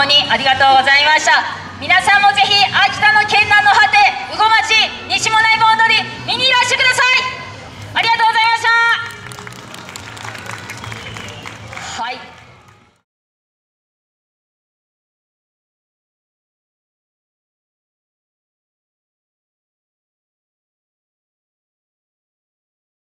当にありがとうございました。皆さんもぜひ秋田の県南の果て羽後町西もない盆踊り見にいらしてください。ありがとう。